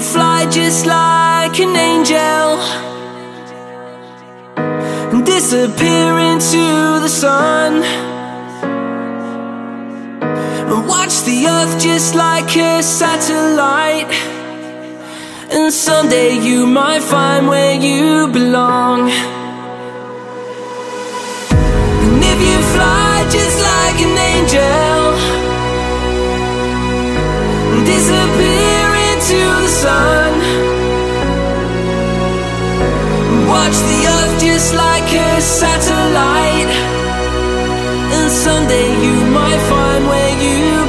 fly just like an angel and disappear into the sun. And watch the earth just like a satellite. And someday you might find where you belong. And if you fly just like an angel, Watch the earth just like a satellite. And someday you might find where you